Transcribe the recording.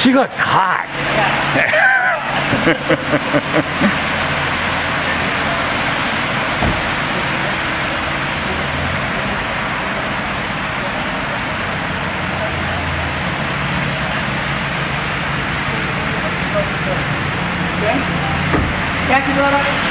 She looks hot. ください。